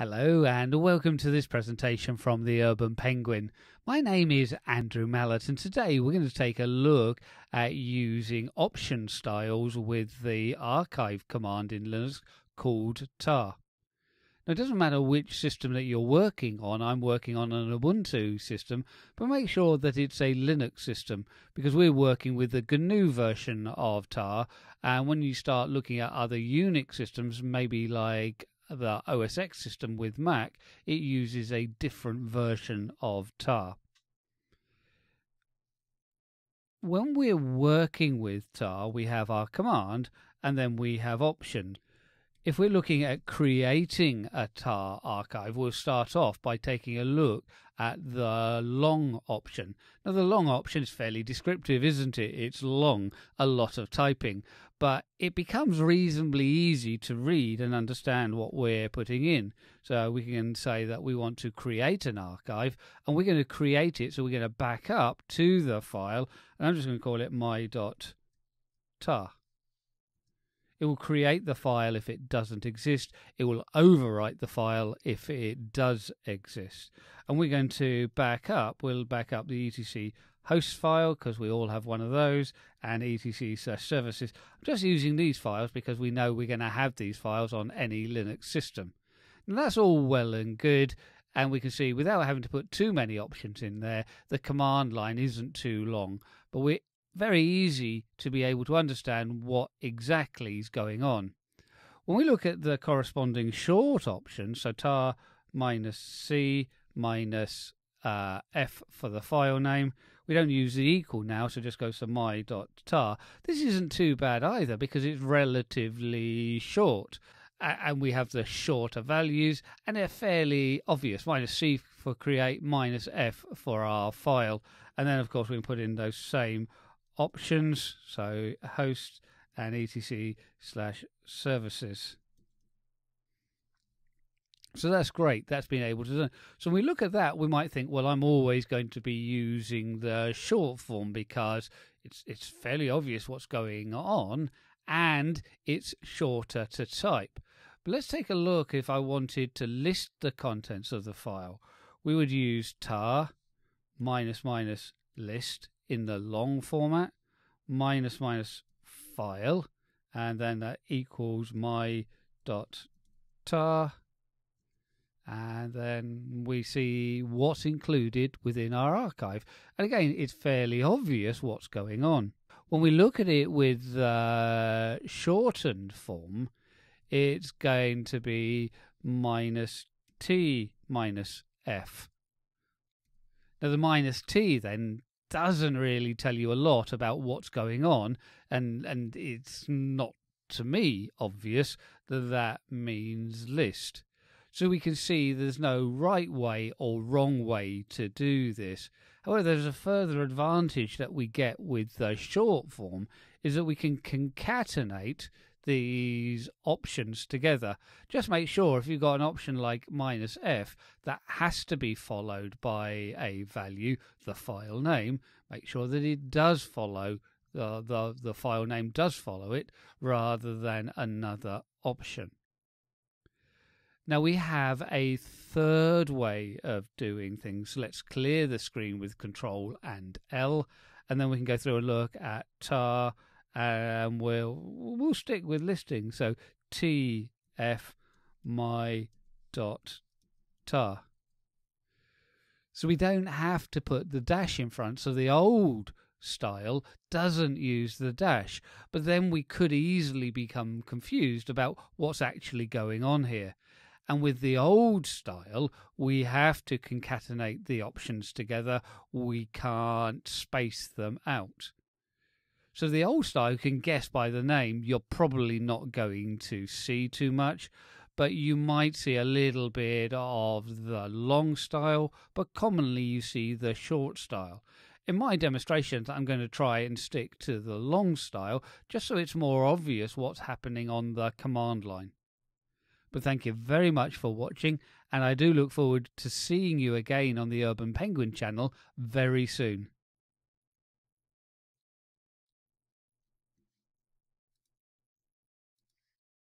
Hello and welcome to this presentation from the Urban Penguin. My name is Andrew Mallett and today we're going to take a look at using option styles with the archive command in Linux called tar. Now it doesn't matter which system that you're working on, I'm working on an Ubuntu system, but make sure that it's a Linux system because we're working with the GNU version of tar and when you start looking at other Unix systems, maybe like the OS X system with Mac, it uses a different version of tar. When we're working with tar, we have our command and then we have option. If we're looking at creating a tar archive, we'll start off by taking a look at the long option. Now, the long option is fairly descriptive, isn't it? It's long, a lot of typing, but it becomes reasonably easy to read and understand what we're putting in. So we can say that we want to create an archive and we're going to create it. So we're going to back up to the file and I'm just going to call it my.tar. It will create the file if it doesn't exist. It will overwrite the file if it does exist. And we're going to back up. We'll back up the etc host file because we all have one of those and etc services. I'm just using these files because we know we're going to have these files on any Linux system. And that's all well and good and we can see without having to put too many options in there, the command line isn't too long. But we're very easy to be able to understand what exactly is going on. When we look at the corresponding short option, so tar minus c minus uh, f for the file name, we don't use the equal now, so just goes to my.tar. This isn't too bad either because it's relatively short. And we have the shorter values, and they're fairly obvious. Minus C for create, minus F for our file. And then, of course, we can put in those same options, so host and etc slash services. So that's great. That's been able to. So when we look at that, we might think, well, I'm always going to be using the short form because it's it's fairly obvious what's going on and it's shorter to type. But let's take a look if I wanted to list the contents of the file. We would use tar minus minus list in the long format, minus minus file, and then that equals my dot tar and then we see what's included within our archive. And again, it's fairly obvious what's going on. When we look at it with the uh, shortened form, it's going to be minus t minus f. Now, the minus t then doesn't really tell you a lot about what's going on, and, and it's not to me obvious that that means list. So we can see there's no right way or wrong way to do this. However, there's a further advantage that we get with the short form is that we can concatenate these options together. Just make sure if you've got an option like minus f, that has to be followed by a value, the file name. Make sure that it does follow the, the, the file name does follow it rather than another option. Now we have a third way of doing things. let's clear the screen with Control and L, and then we can go through and look at tar, and we'll we'll stick with listing. So T F my dot tar. So we don't have to put the dash in front. So the old style doesn't use the dash, but then we could easily become confused about what's actually going on here. And with the old style, we have to concatenate the options together. We can't space them out. So the old style, you can guess by the name, you're probably not going to see too much, but you might see a little bit of the long style, but commonly you see the short style. In my demonstrations, I'm going to try and stick to the long style, just so it's more obvious what's happening on the command line. But thank you very much for watching, and I do look forward to seeing you again on the Urban Penguin channel very soon.